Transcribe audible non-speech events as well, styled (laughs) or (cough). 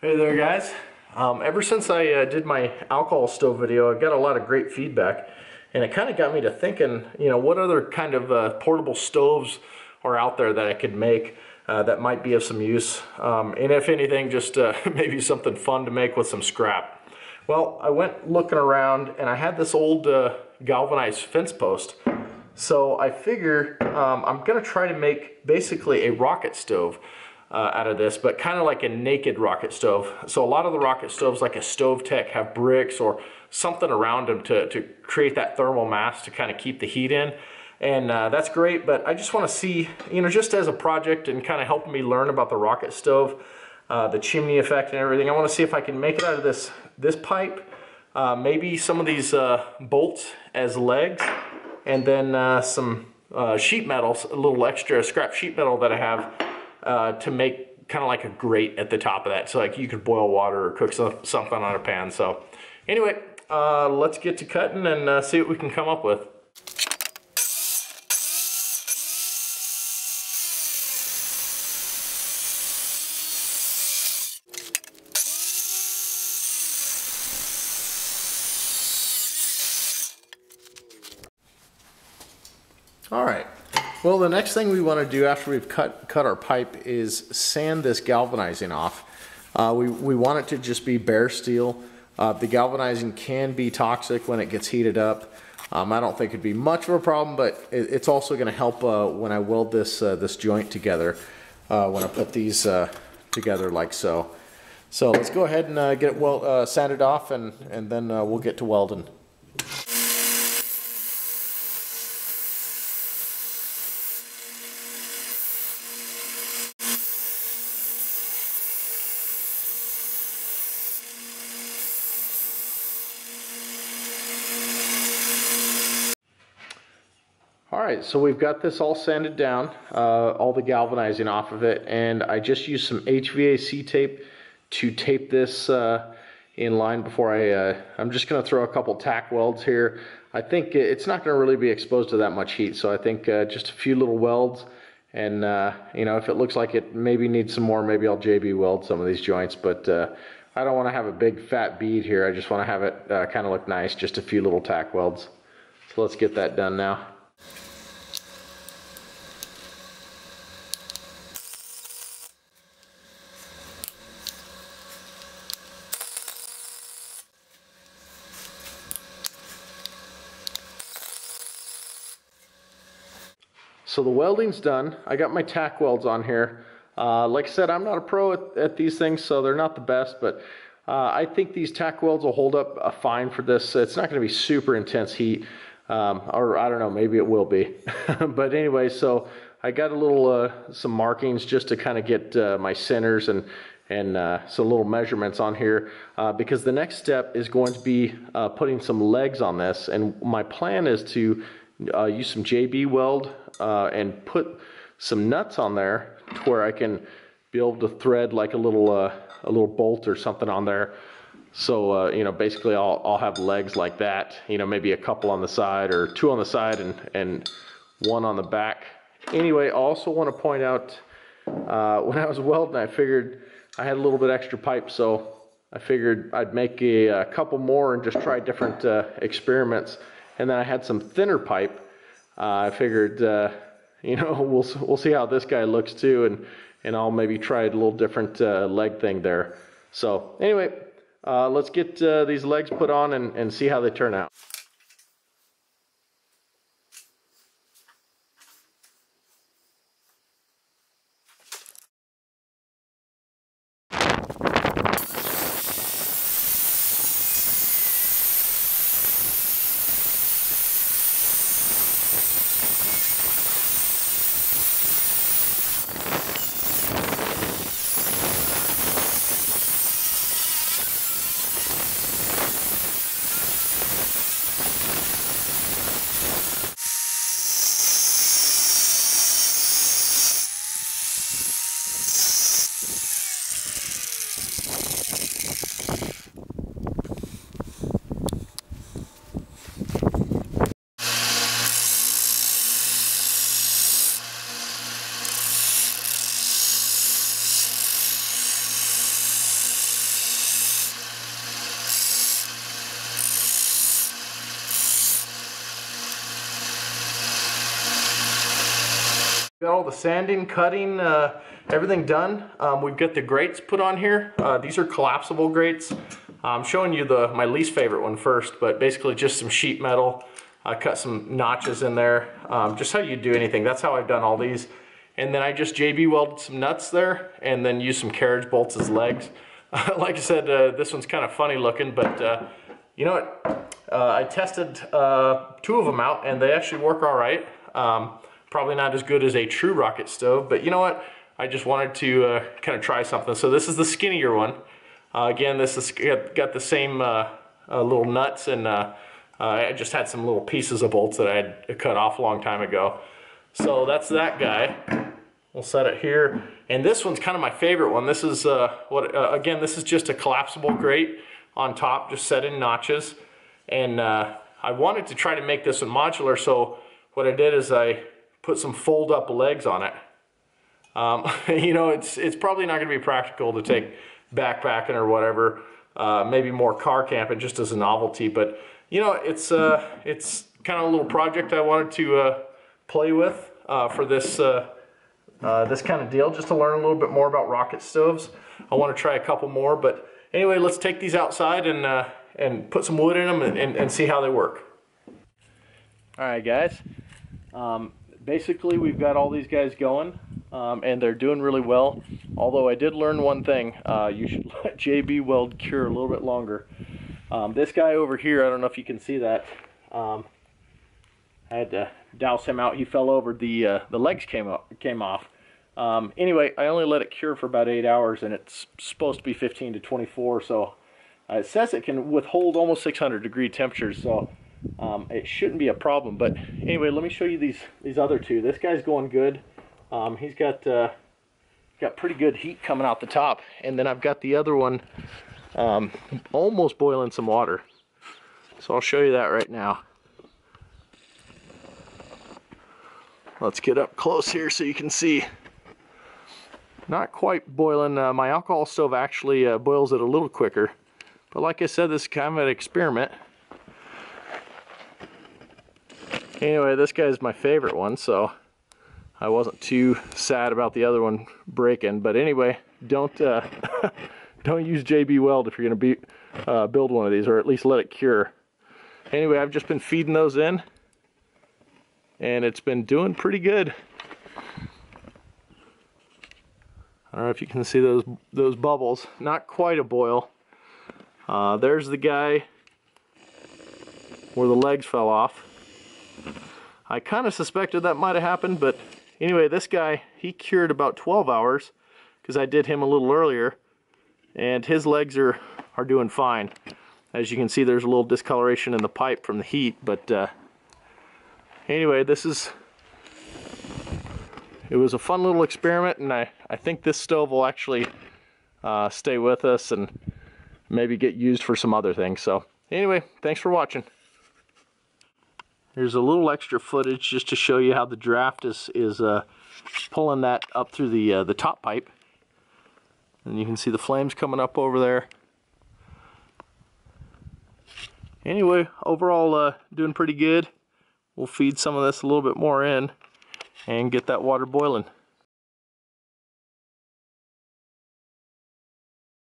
Hey there guys. Um, ever since I uh, did my alcohol stove video, I got a lot of great feedback and it kind of got me to thinking, you know, what other kind of uh, portable stoves are out there that I could make uh, that might be of some use. Um, and if anything, just uh, (laughs) maybe something fun to make with some scrap. Well, I went looking around and I had this old uh, galvanized fence post. So I figure um, I'm gonna try to make basically a rocket stove uh, out of this, but kind of like a naked rocket stove. So a lot of the rocket stoves, like a StoveTec, have bricks or something around them to, to create that thermal mass to kind of keep the heat in. And uh, that's great, but I just want to see, you know, just as a project and kind of helping me learn about the rocket stove, uh, the chimney effect and everything, I want to see if I can make it out of this, this pipe, uh, maybe some of these uh, bolts as legs, and then uh, some sheet metal, a little extra scrap sheet metal that I have uh, to make kind of like a grate at the top of that. So like you could boil water or cook some, something on a pan. So anyway, uh, let's get to cutting and uh, see what we can come up with. All right, well, the next thing we want to do after we've cut, cut our pipe is sand this galvanizing off. Uh, we, we want it to just be bare steel. Uh, the galvanizing can be toxic when it gets heated up. Um, I don't think it'd be much of a problem, but it, it's also going to help uh, when I weld this, uh, this joint together, uh, when I put these uh, together like so. So let's go ahead and get it well sanded off and, and then we'll get to welding. Right, so we've got this all sanded down, uh, all the galvanizing off of it, and I just used some HVAC tape to tape this uh, in line before I, uh, I'm just gonna throw a couple tack welds here. I think it's not gonna really be exposed to that much heat, so I think uh, just a few little welds, and uh, you know, if it looks like it maybe needs some more, maybe I'll JB weld some of these joints, but uh, I don't wanna have a big fat bead here, I just wanna have it kind of look nice, just a few little tack welds. So let's get that done now. So the welding's done. I got my tack welds on here. Uh, like I said, I'm not a pro at, at, these things, so they're not the best, but uh, I think these tack welds will hold up uh, fine for this. It's not going to be super intense heat, um, or I don't know, maybe it will be. (laughs) but anyway, so I got a little, uh, some markings just to kind of get uh, my centers and and uh, some little measurements on here because the next step is going to be putting some legs on this and my plan is to uh, use some JB weld uh, and put some nuts on there to where I can be able to thread like a little uh, a little bolt or something on there. So uh, you know, basically, I'll I'll have legs like that. You know, maybe a couple on the side or two on the side and and one on the back. Anyway, I also want to point out uh, when I was welding, I figured I had a little bit extra pipe, so I figured I'd make a, a couple more and just try different uh, experiments. And then I had some thinner pipe. Uh, I figured, uh, you know, (laughs) we'll we'll see how this guy looks too, and and I'll maybe try a little different uh, leg thing there. So anyway, uh, let's get uh, these legs put on and, and see how they turn out. All the sanding, cutting, uh, everything done. Um, we've got the grates put on here. Uh, these are collapsible grates. I'm showing you the my least favorite one first, but basically just some sheet metal. I cut some notches in there, um, just how you do anything. That's how I've done all these. And then I just JB welded some nuts there and then used some carriage bolts as legs. (laughs) like I said, uh, this one's kind of funny looking, but uh, you know what? Uh, I tested uh, two of them out and they actually work all right. Um, probably not as good as a true rocket stove, but you know what? I just wanted to uh, kind of try something. So this is the skinnier one. Uh, again, this has got the same little nuts and I just had some little pieces of bolts that I had cut off a long time ago. So that's that guy. We'll set it here. And this one's kind of my favorite one. This is, uh, what uh, again, this is just a collapsible grate on top, just set in notches. And uh, I wanted to try to make this one modular, so what I did is I put some fold up legs on it. Um, (laughs) you know, it's, it's probably not gonna be practical to take backpacking or whatever, uh, maybe more car camping just as a novelty, but you know, it's, uh, it's kind of a little project I wanted to uh, play with uh, for this, uh, uh, this kind of deal, just to learn a little bit more about rocket stoves. I want to try a couple more, but anyway, let's take these outside and, uh, and put some wood in them and, and, and, see how they work. All right, guys. Um, basically, we've got all these guys going, um, and they're doing really well. Although I did learn one thing, uh, you should (laughs) let JB weld cure a little bit longer. Um, this guy over here, I don't know if you can see that. Um, I had to douse him out. He fell over. The uh, the legs came up, came off. Um, anyway, I only let it cure for about eight hours, and it's supposed to be 15 to 24. So uh, it says it can withhold almost 600 degree temperatures. So um, it shouldn't be a problem. But anyway, let me show you these these other two. This guy's going good. Um, he's got uh, got pretty good heat coming out the top, and then I've got the other one um, almost boiling some water. So I'll show you that right now. Let's get up close here so you can see. Not quite boiling. Uh, my alcohol stove actually uh, boils it a little quicker. But like I said, this is kind of an experiment. Anyway, this guy is my favorite one, so I wasn't too sad about the other one breaking. But anyway, don't uh, (laughs) don't use JB Weld if you're going to uh, build one of these, or at least let it cure. Anyway, I've just been feeding those in and it's been doing pretty good. I don't know if you can see those those bubbles. Not quite a boil. Uh, there's the guy where the legs fell off. I kind of suspected that might have happened, but anyway, this guy, he cured about 12 hours because I did him a little earlier, and his legs are, are doing fine. As you can see, there's a little discoloration in the pipe from the heat, but uh, anyway, this is, it was a fun little experiment and I, I think this stove will actually uh, stay with us and maybe get used for some other things. So anyway, thanks for watching. Here's a little extra footage just to show you how the draft is, is uh, pulling that up through the, uh, the top pipe. And you can see the flames coming up over there. Anyway, overall uh, doing pretty good. We'll feed some of this a little bit more in and get that water boiling.